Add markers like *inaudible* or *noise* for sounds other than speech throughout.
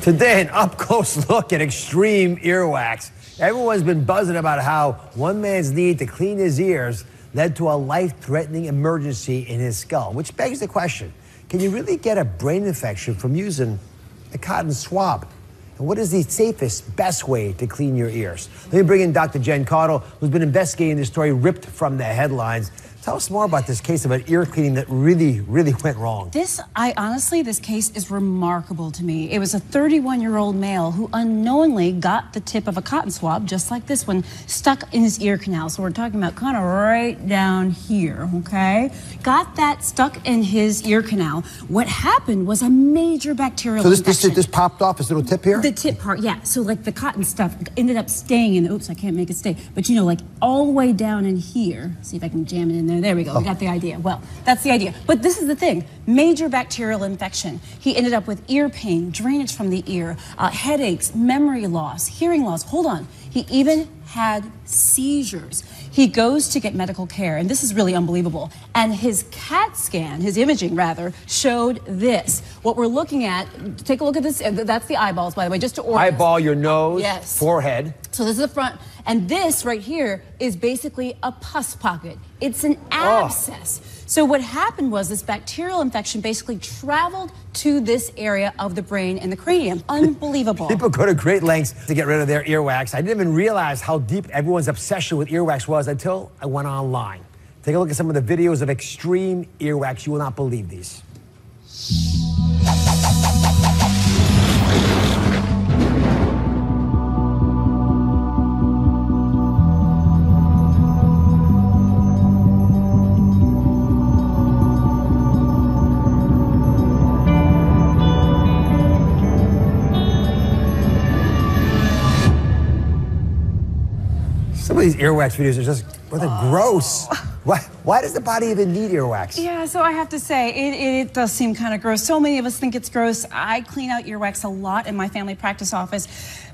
Today, an up close *laughs* look at extreme earwax. Everyone's been buzzing about how one man's need to clean his ears led to a life threatening emergency in his skull, which begs the question can you really get a brain infection from using a cotton swab? And what is the safest, best way to clean your ears? Let me bring in Dr. Jen Caudle, who's been investigating this story ripped from the headlines. Tell us more about this case of an ear cleaning that really, really went wrong. This, I honestly, this case is remarkable to me. It was a 31 year old male who unknowingly got the tip of a cotton swab, just like this one, stuck in his ear canal. So we're talking about kind of right down here, okay? Got that stuck in his ear canal. What happened was a major bacterial So this, this, this popped off, this little tip here? The tip part, yeah. So like the cotton stuff ended up staying in. Oops, I can't make it stay. But you know, like all the way down in here. See if I can jam it in there. There we go. Oh. We got the idea. Well, that's the idea. But this is the thing: major bacterial infection. He ended up with ear pain, drainage from the ear, uh, headaches, memory loss, hearing loss. Hold on. He even had seizures. He goes to get medical care, and this is really unbelievable. And his CAT scan, his imaging rather, showed this. What we're looking at, take a look at this. That's the eyeballs, by the way, just to orient. Eyeball, your nose, Yes. forehead. So this is the front, and this right here is basically a pus pocket. It's an Oh. So what happened was this bacterial infection basically traveled to this area of the brain and the cranium. *laughs* Unbelievable. People go to great lengths to get rid of their earwax. I didn't even realize how deep everyone's obsession with earwax was until I went online. Take a look at some of the videos of extreme earwax. You will not believe these. Some of these earwax videos are just, well, they're oh. gross. *laughs* Why, why does the body even need earwax? Yeah, so I have to say, it, it, it does seem kind of gross. So many of us think it's gross. I clean out earwax a lot in my family practice office,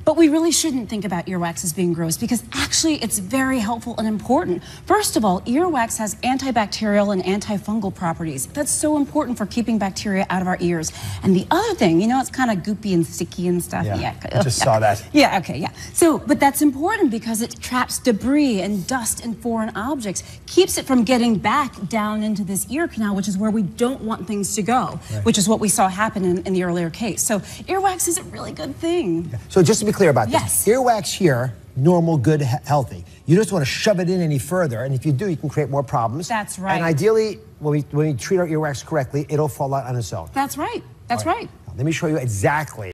but we really shouldn't think about earwax as being gross because actually it's very helpful and important. First of all, earwax has antibacterial and antifungal properties. That's so important for keeping bacteria out of our ears. And the other thing, you know, it's kind of goopy and sticky and stuff. Yeah, Yuck. I just saw that. Yeah, okay, yeah. So, but that's important because it traps debris and dust and foreign objects, keeps it from getting back down into this ear canal, which is where we don't want things to go, which is what we saw happen in, in the earlier case. So, earwax is a really good thing. So just to be clear about this, Yes. earwax here, normal, good, he- healthy. You just want to shove it in any further, and if you do, you can create more problems. That's right. And ideally, when we, when we treat our earwax correctly, it'll fall out on its own. That's right. That's All right. Now, let me show you exactly